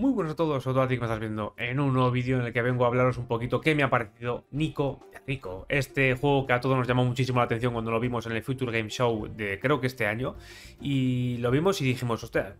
Muy buenas a todos, todo a ti que me estás viendo en un nuevo vídeo en el que vengo a hablaros un poquito qué me ha parecido Nico Rico. Este juego que a todos nos llamó muchísimo la atención cuando lo vimos en el Future Game Show de creo que este año. Y lo vimos y dijimos, hostia,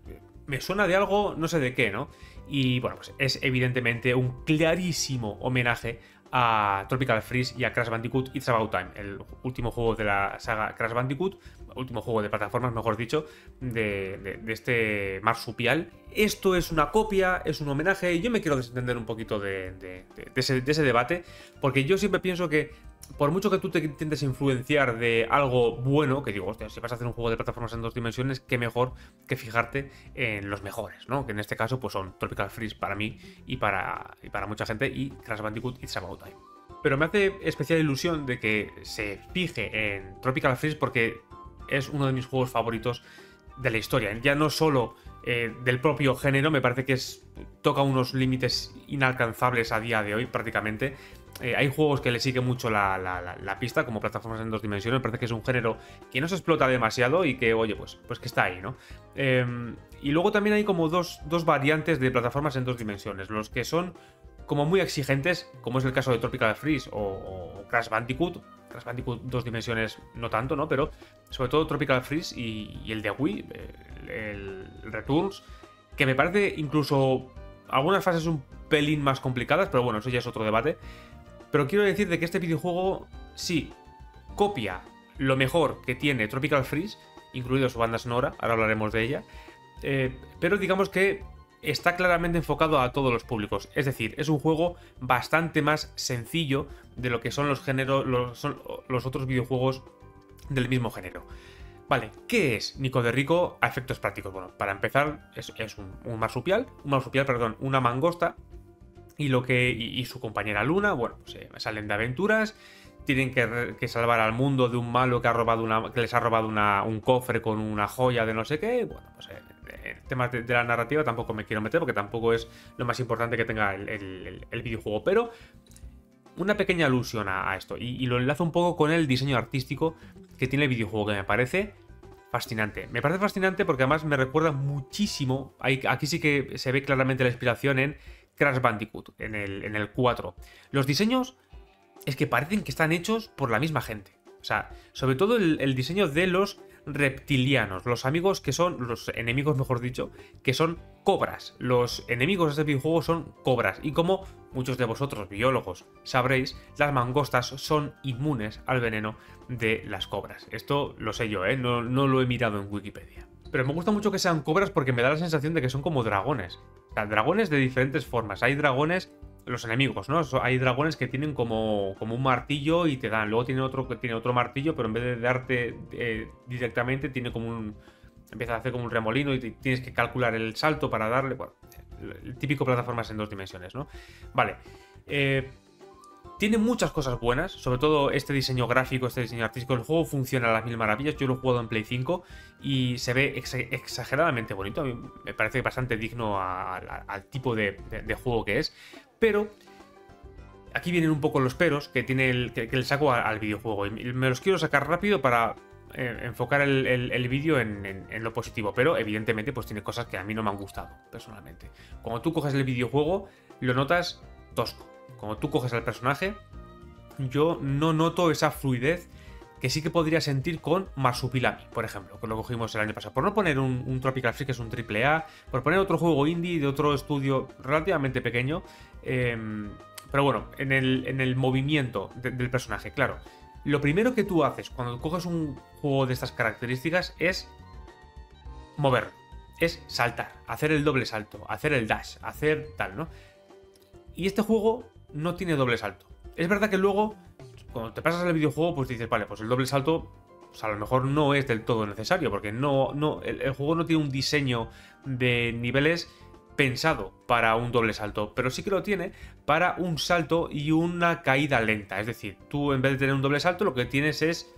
me suena de algo, no sé de qué, ¿no? Y bueno, pues es evidentemente un clarísimo homenaje a Tropical Freeze y a Crash Bandicoot It's About Time, el último juego de la saga Crash Bandicoot, último juego de plataformas, mejor dicho, de, este marsupial. Esto es una copia, es un homenaje, y yo me quiero desentender un poquito de, ese, de ese debate, porque yo siempre pienso que por mucho que tú te intentes influenciar de algo bueno, que digo, hostia, si vas a hacer un juego de plataformas en dos dimensiones, qué mejor que fijarte en los mejores, ¿no? Que en este caso pues son Tropical Freeze para mí y para, y para mucha gente y Crash Bandicoot It's About Time. Pero me hace especial ilusión de que se fije en Tropical Freeze porque es uno de mis juegos favoritos de la historia. Ya no solo eh, del propio género, me parece que toca unos límites inalcanzables a día de hoy prácticamente. Eh, hay juegos que le sigue mucho la, pista, como plataformas en dos dimensiones. Me parece que es un género que no se explota demasiado y que, oye, pues, pues que está ahí, ¿no? Em, y luego también hay como dos, dos variantes de plataformas en dos dimensiones. Los que son como muy exigentes, como es el caso de Tropical Freeze o, Crash Bandicoot. Crash Bandicoot dos dimensiones no tanto, ¿no? Pero sobre todo Tropical Freeze y, el de Wii, el, Returns, que me parece incluso algunas fases un pelín más complicadas, pero bueno, eso ya es otro debate. Pero quiero decir de que este videojuego sí copia lo mejor que tiene Tropical Freeze, incluido su banda sonora, ahora hablaremos de ella, eh, pero digamos que está claramente enfocado a todos los públicos. Es decir, es un juego bastante más sencillo de lo que son los los, los otros videojuegos del mismo género. Vale, ¿qué es Nico de Rico a efectos prácticos? Bueno, para empezar, es, un, marsupial, un marsupial, perdón, una mangosta y lo que y, su compañera Luna, bueno, pues eh, salen de aventuras, tienen que, salvar al mundo de un malo que ha robado una que les ha robado un cofre con una joya de no sé qué, bueno, pues eh, en temas de, la narrativa tampoco me quiero meter porque tampoco es lo más importante que tenga el, videojuego, pero una pequeña alusión a, esto y, lo enlazo un poco con el diseño artístico que tiene el videojuego que me parece fascinante. Me parece fascinante porque además me recuerda muchísimo, aquí sí que se ve claramente la inspiración en Crash Bandicoot, en el, en el 4. Los diseños es que parecen que están hechos por la misma gente. O sea, sobre todo el, diseño de los reptilianos, los amigos que son, los enemigos mejor dicho, que son cobras. Los enemigos de este videojuego son cobras. Y como muchos de vosotros, biólogos, sabréis, las mangostas son inmunes al veneno de las cobras. Esto lo sé yo, ¿eh? no, no lo he mirado en Wikipedia. Pero me gusta mucho que sean cobras porque me da la sensación de que son como dragones. O sea, dragones de diferentes formas. Hay dragones, los enemigos, ¿no? Hay dragones que tienen como, como un martillo y te dan. Luego tiene otro que tiene otro martillo, pero en vez de darte eh, directamente, tiene como un. Empieza a hacer como un remolino y tienes que calcular el salto para darle. Bueno, el típico plataformas en dos dimensiones, ¿no? Vale. Eh, tiene muchas cosas buenas, sobre todo este diseño gráfico, este diseño artístico. El juego funciona a las mil maravillas. Yo lo he jugado en Play 5 y se ve exageradamente bonito. A mí me parece bastante digno al tipo de, juego que es. Pero aquí vienen un poco los peros que tiene el, que, le saco al, videojuego. Y me los quiero sacar rápido para eh, enfocar el, vídeo en, lo positivo. Pero evidentemente, pues tiene cosas que a mí no me han gustado, personalmente. Cuando tú coges el videojuego, lo notas tosco como tú coges al personaje, yo no noto esa fluidez que sí que podría sentir con Marsupilami, por ejemplo, que lo cogimos el año pasado. Por no poner un, Tropical Freeze, que es un triple A, por poner otro juego indie de otro estudio relativamente pequeño. Em, pero bueno, en el, movimiento del personaje, claro. Lo primero que tú haces cuando coges un juego de estas características es mover, es saltar, hacer el doble salto, hacer el dash, hacer tal, ¿no? Y este juego no tiene doble salto. Es verdad que luego, cuando te pasas el videojuego, pues dices, vale, pues el doble salto pues a lo mejor no es del todo necesario, porque no, no, el, juego no tiene un diseño de niveles pensado para un doble salto, pero sí que lo tiene para un salto y una caída lenta. Es decir, tú en vez de tener un doble salto, lo que tienes es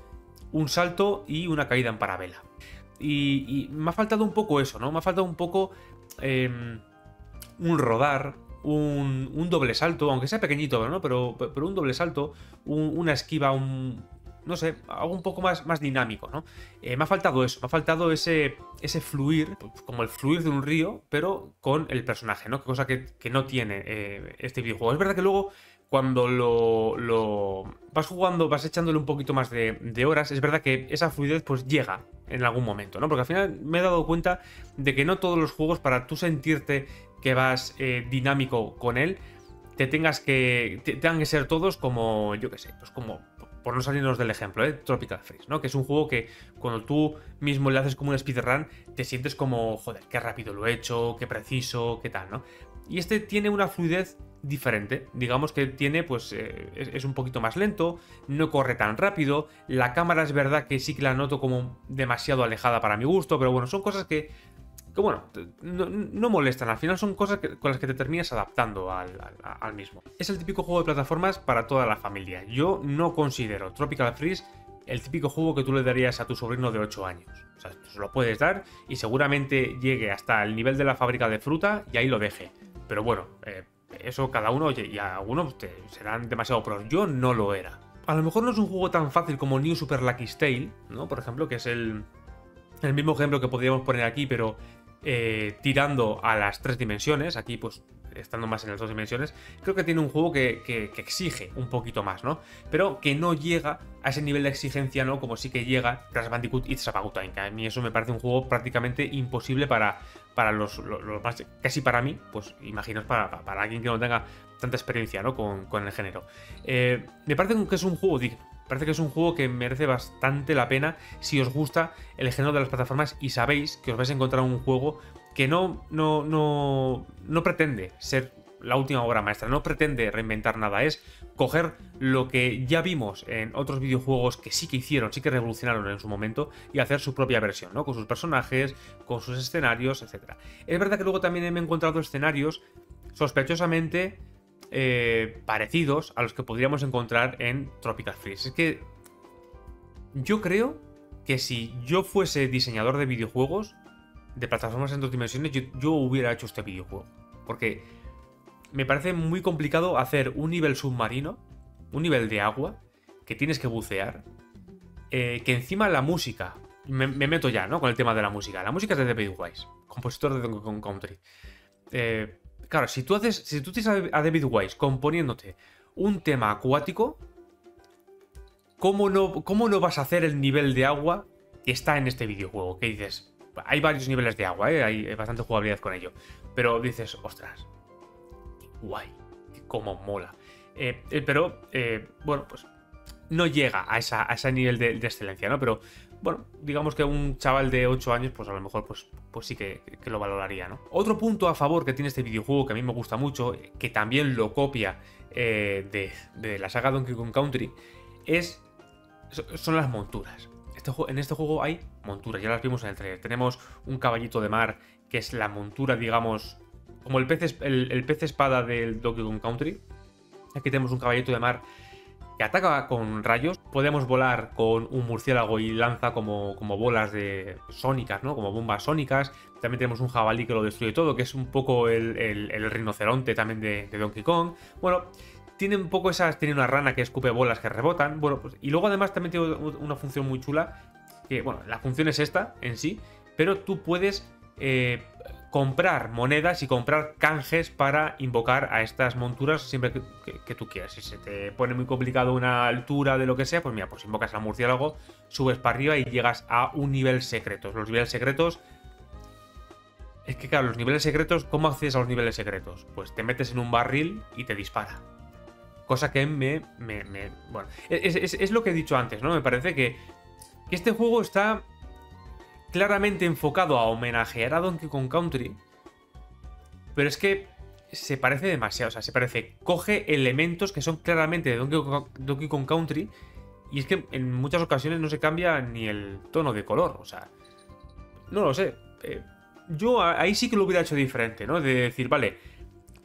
un salto y una caída en parabela. Y, me ha faltado un poco eso, ¿no? Me ha faltado un poco em, un rodar, un, doble salto, aunque sea pequeñito, ¿no? Pero, pero un doble salto, una esquiva, un, no sé, algo un poco más, más dinámico, ¿no? Eh, me ha faltado eso, me ha faltado ese, ese fluir, como el fluir de un río, pero con el personaje, ¿no? Cosa que, no tiene eh, este videojuego. Es verdad que luego cuando lo, vas jugando, vas echándole un poquito más de, de, horas, es verdad que esa fluidez pues llega en algún momento, ¿no? Porque al final me he dado cuenta de que no todos los juegos, para tú sentirte que vas eh, dinámico con él, te tengas que. tengan que ser todos como. yo qué sé, pues como. Por no salirnos del ejemplo, ¿eh? Tropical Freeze, ¿no? Que es un juego que cuando tú mismo le haces como un speedrun, te sientes como, joder, qué rápido lo he hecho, qué preciso, qué tal, ¿no? Y este tiene una fluidez diferente. Digamos que tiene, pues, eh, es, un poquito más lento, no corre tan rápido. La cámara es verdad que sí que la noto como demasiado alejada para mi gusto, pero bueno, son cosas que, que bueno, no, molestan. Al final son cosas con las que te terminas adaptando al, mismo. Es el típico juego de plataformas para toda la familia. Yo no considero Tropical Freeze el típico juego que tú le darías a tu sobrino de 8 años. O sea, se lo puedes dar y seguramente llegue hasta el nivel de la fábrica de fruta y ahí lo deje. Pero bueno, eh, eso cada uno, oye, y algunos serán demasiado pros. Yo no lo era. A lo mejor no es un juego tan fácil como New Super Lucky Tale, ¿no? Por ejemplo, que es el, el mismo ejemplo que podríamos poner aquí, pero eh, tirando a las tres dimensiones. Aquí, pues, estando más en las dos dimensiones. Creo que tiene un juego que, exige un poquito más, ¿no? Pero que no llega a ese nivel de exigencia, ¿no? Como sí que llega Crash Bandicoot It's About Time. a mí eso me parece un juego prácticamente imposible para para los, más, casi para mí, pues imagino para, para, alguien que no tenga tanta experiencia ¿no? con, el género. Eh, me parece que es un juego digno, parece que es un juego que merece bastante la pena si os gusta el género de las plataformas y sabéis que os vais a encontrar un juego que no, no, no, no pretende ser la última obra maestra, no pretende reinventar nada, es coger lo que ya vimos en otros videojuegos que sí que hicieron, sí que revolucionaron en su momento y hacer su propia versión, ¿no? Con sus personajes, con sus escenarios, etc. Es verdad que luego también me he encontrado escenarios sospechosamente eh, parecidos a los que podríamos encontrar en Tropical Freeze. Es que yo creo que si yo fuese diseñador de videojuegos, de plataformas en dos dimensiones, yo hubiera hecho este videojuego. Porque me parece muy complicado hacer un nivel submarino, un nivel de agua, que tienes que bucear, eh, que encima la música, me, meto ya, ¿no? Con el tema de la música. La música es de David Wise, compositor de Donkey Country. Eh, claro, si tú haces, si tú tienes a David Wise componiéndote un tema acuático, ¿cómo no, ¿cómo no vas a hacer el nivel de agua que está en este videojuego? Que dices, hay varios niveles de agua, ¿eh? hay bastante jugabilidad con ello. Pero dices, ostras, guay, como mola. Eh, eh, pero, bueno, pues no llega a, ese nivel de, excelencia, ¿no? Pero, bueno, digamos que un chaval de 8 años, pues a lo mejor, pues, pues sí que, lo valoraría, ¿no? Otro punto a favor que tiene este videojuego, que a mí me gusta mucho, que también lo copia de, la saga Donkey Kong Country, es, son las monturas. Este, en este juego hay monturas, ya las vimos en el trailer. Tenemos un caballito de mar, que es la montura, digamos, como el pez, el, pez espada del Donkey Kong Country. Aquí tenemos un caballito de mar que ataca con rayos. Podemos volar con un murciélago y lanza como, como bolas de sónicas, ¿no? Como bombas sónicas. También tenemos un jabalí que lo destruye todo, que es un poco el, rinoceronte también de, Donkey Kong. Bueno, tiene un poco esas. Tiene una rana que escupe bolas que rebotan. Bueno, pues, y luego además también tiene una función muy chula. Que, bueno, la función es esta en sí. Pero tú puedes eh, comprar monedas y comprar canjes para invocar a estas monturas siempre que, tú quieras. Si se te pone muy complicado una altura de lo que sea, pues mira, pues invocas al murciélago, subes para arriba y llegas a un nivel secreto. Los niveles secretos... Es que claro, los niveles secretos, ¿cómo accedes a los niveles secretos? Pues te metes en un barril y te dispara. Cosa que me... me, bueno, es, lo que he dicho antes, ¿no? Me parece que este juego está claramente enfocado a homenajear a Donkey Kong Country, pero es que se parece demasiado, o sea, se parece, coge elementos que son claramente de Donkey Kong, Country y es que en muchas ocasiones no se cambia ni el tono de color, o sea, no lo sé. Eh, yo ahí sí que lo hubiera hecho diferente, ¿no? De decir, vale,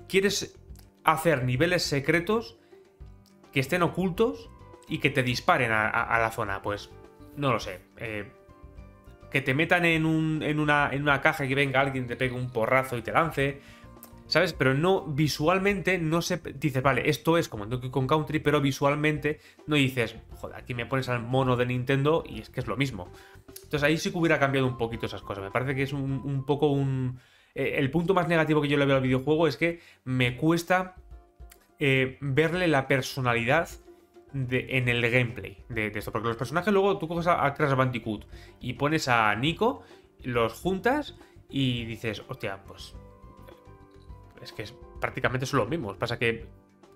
¿quieres hacer niveles secretos que estén ocultos y que te disparen a, la zona? Pues no lo sé. Eh, que te metan en, un, en, una, caja y que venga alguien, te pegue un porrazo y te lance. ¿sabes? Pero no, visualmente no se dices, vale, esto es como en Donkey Kong Country, pero visualmente no dices, joder, aquí me pones al mono de Nintendo y es que es lo mismo. Entonces ahí sí que hubiera cambiado un poquito esas cosas. Me parece que es un, poco un... Eh, el punto más negativo que yo le veo al videojuego es que me cuesta eh, verle la personalidad en el gameplay de, esto. Porque los personajes luego tú coges a, Crash Bandicoot y pones a Nico, los juntas y dices, hostia, pues es que es, prácticamente son los mismos. Pasa que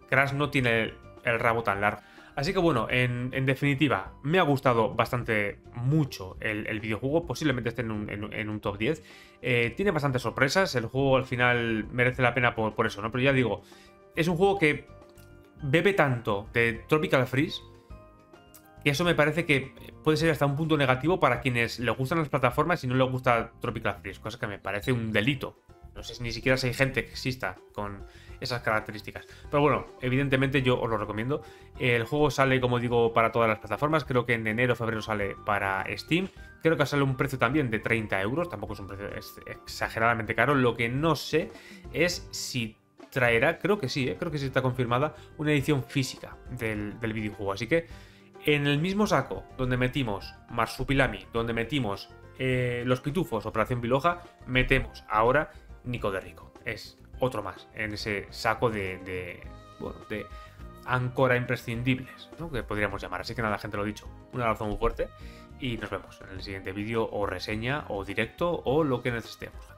Crash no tiene el, rabo tan largo. Así que bueno, en, definitiva, me ha gustado bastante mucho el, videojuego, posiblemente esté en un, top 10. Eh, tiene bastantes sorpresas, el juego al final merece la pena por, por, eso, ¿no? Pero ya digo, es un juego que bebe tanto de Tropical Freeze y eso me parece que puede ser hasta un punto negativo para quienes le gustan las plataformas y no les gusta Tropical Freeze, cosa que me parece un delito. No sé si ni siquiera si hay gente que exista con esas características. Pero bueno, evidentemente yo os lo recomiendo. El juego sale, como digo, para todas las plataformas. Creo que en enero o febrero sale para Steam. Creo que sale un precio también de 30 euros. Tampoco es un precio exageradamente caro. Lo que no sé es si traerá, creo que sí, ¿eh? creo que sí está confirmada, una edición física del, videojuego. Así que en el mismo saco donde metimos Marsupilami, donde metimos eh, los pitufos, Operación Biloja, metemos ahora Nico de Rico. Es otro más en ese saco de, de bueno, de ancora imprescindibles, ¿no? que podríamos llamar. Así que nada, gente, lo dicho. Un abrazo muy fuerte y nos vemos en el siguiente vídeo o reseña o directo o lo que necesitemos.